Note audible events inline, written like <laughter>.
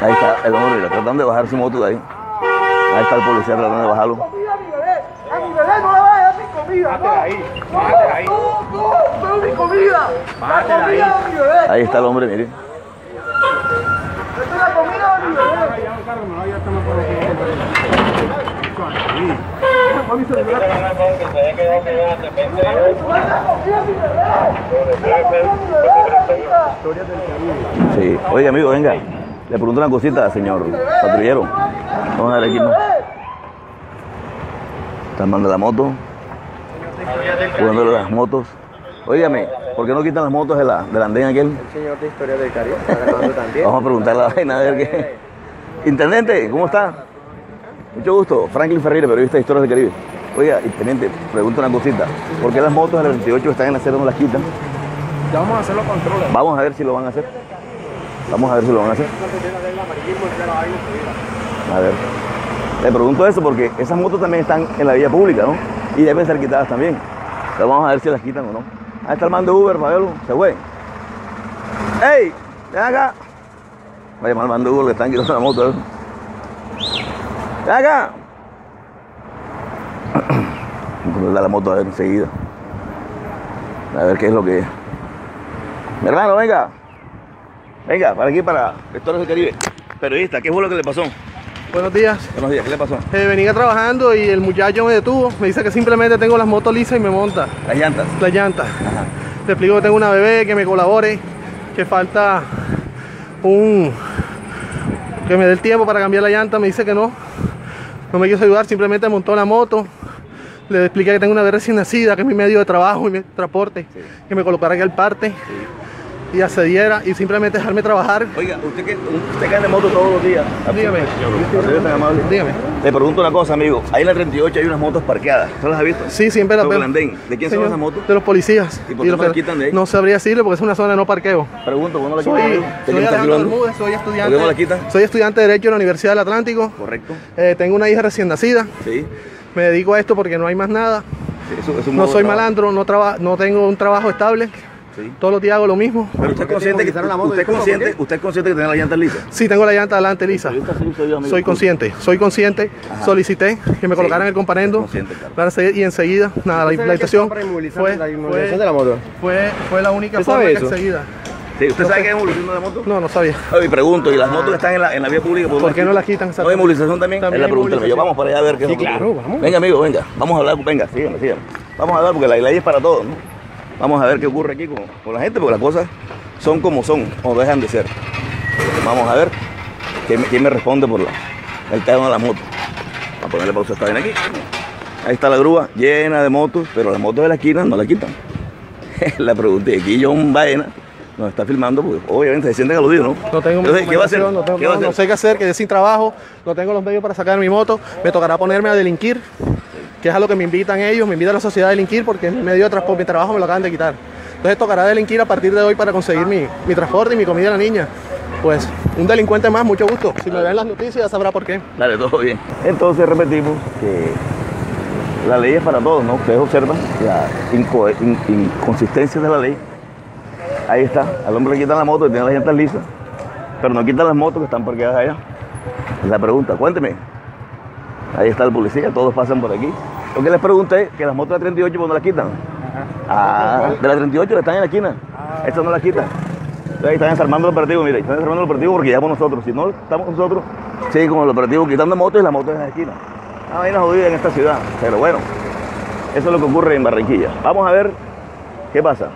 Ahí está el hombre, mira, tratando de bajar su moto de ahí. Ahí está el policía tratando de bajarlo. comida a mi bebé. A mi bebé no le va a dar mi comida. No. ahí, ahí. No, no, no, mi comida. La comida ahí. de mi bebé. Ahí está el hombre, mire. Esta es la comida de mi bebé. Ya, Carlos, no, ya estamos por aquí. Esta es la comida de mi bebé. La comida de mi bebé. Sí. Oye, amigo, venga. Le pregunto una cosita, señor patrullero. Vamos a ver aquí. ¿no? Está armando la moto. Cuidando las motos. Óigame, ¿por qué no quitan las motos de la, del andén aquel? Señor de Historia del Caribe, está grabando también. Vamos a preguntarle a la vaina a ver qué. Intendente, ¿cómo está? Mucho gusto. Franklin Ferreira, periodista de Historias del Caribe. Oiga, intendente, pregunto una cosita. ¿Por qué las motos de la 28 que están en la acera no las quitan? Ya vamos a hacer los controles. Vamos a ver si lo van a hacer. Vamos a ver si lo van a hacer. A ver. Le pregunto eso porque esas motos también están en la vía pública, ¿no? Y deben ser quitadas también. Pero vamos a ver si las quitan o no. Ahí está el mando de Uber, verlo. Se fue. ¡Ey! ¡Ven acá! Vaya mal mando de Uber, le están quitando la moto. ¿eh? ¡Ven acá! Vamos a la moto a ver enseguida. A ver qué es lo que es. Mi hermano, venga. Venga, para aquí, para Historias del Caribe. Periodista, ¿qué fue lo que le pasó? Buenos días. Buenos días, ¿qué le pasó? Eh, venía trabajando y el muchacho me detuvo. Me dice que simplemente tengo las motos lisas y me monta Las llantas. la llanta. Le explico que tengo una bebé, que me colabore, que falta un... que me dé el tiempo para cambiar la llanta. Me dice que no. No me quiso ayudar, simplemente montó la moto. Le expliqué que tengo una bebé recién nacida, que es mi medio de trabajo y mi transporte, que me colocara aquí al parte y accediera y simplemente dejarme trabajar. Oiga, usted que usted que anda en moto todos los días. Dígame. Tan amable. Dígame. Le pregunto una cosa, amigo. Ahí en la 38 hay unas motos parqueadas. ¿Usted las ha visto? Sí, siempre la Sobre veo. ¿De quién son esas motos? De los policías. ¿Y por qué los no las quitan de ahí? No sabría decirle porque es una zona de no parqueo. Pregunto, ¿por no la Soy, quitan? ¿De soy está Alejandro? Bermúdez, soy ¿Por estudiante. qué no la quitan? Soy estudiante de Derecho en la Universidad del Atlántico. Correcto. Eh, tengo una hija recién nacida. Sí. Me dedico a esto porque no hay más nada. Sí, eso- es un No soy malandro, no, traba- no tengo un trabajo estable. Sí. Todos los días hago lo mismo. Pero usted es consciente que la moto? usted es Disculpa, consciente, ¿por usted es consciente que tiene las llantas lisas. Sí, tengo la llanta adelante lisa. Sí, soy consciente, soy consciente. Ajá. Solicité que me colocaran el comparendo. consciente, claro. Y enseguida, nada, la, la inmovilizar fue, la fue, inmovilización de la moto? fue, fue la única ¿Usted forma que enseguida. Sí, ¿usted sabe que hay movilización de la moto? No, no sabía. Y pregunto, ¿y las motos que están en la, en la vía pública? ¿Por qué no las quitan? ¿No hay movilización también? También es la pregunta. Yo vamos para allá a ver qué es Sí, lo que claro, vamos. Venga, amigo, venga. Vamos a hablar. Venga, sígueme, sígueme. Vamos a hablar porque la ley es para todos, ¿no? Vamos a ver qué ocurre aquí con, con la gente porque las cosas son como son o dejan de ser. Vamos a ver quién, me- quién me responde por la, el tema de las motos. Vamos a ponerle pausa esta vaina aquí. Ahí está la grúa llena de motos, pero las motos de la esquina no la quitan. <laughs> la pregunta y aquí John Baena nos está filmando porque obviamente se sienten aludidos, ¿no? No tengo Entonces, ¿qué va a hacer? No, tengo- ¿Qué va a no- no hacer? sé qué hacer, quedé sin trabajo, no tengo los medios para sacar mi moto, me tocará ponerme a delinquir, que es a lo que me invitan ellos, me invita la sociedad a delinquir porque mi medio de transporte, mi trabajo me lo acaban de quitar. Entonces tocará delinquir a partir de hoy para conseguir mi, mi transporte y mi comida a la niña. Pues un delincuente más, mucho gusto. Si me ven las noticias ya sabrá por qué. Dale, todo bien. Entonces repetimos que la ley es para todos, ¿no? Ustedes observan la inco- in- inconsistencia de la ley. Ahí está, al hombre le quitan la moto y tiene las llantas lisas, pero no quitan las motos que están parqueadas allá. Es la pregunta, cuénteme. Ahí está el policía, todos pasan por aquí. Lo que les pregunté, que las motos de la 38, ¿por no las quitan? Ah, de la 38 que están en la esquina. Estas no las quitan. Entonces ahí están desarmando el operativo, mire, están desarmando el operativo porque llevamos nosotros. Si no estamos nosotros, sí, con el operativo quitando motos y las motos en la esquina. Una vaina jodida en esta ciudad. Pero bueno, eso es lo que ocurre en Barranquilla. Vamos a ver qué pasa.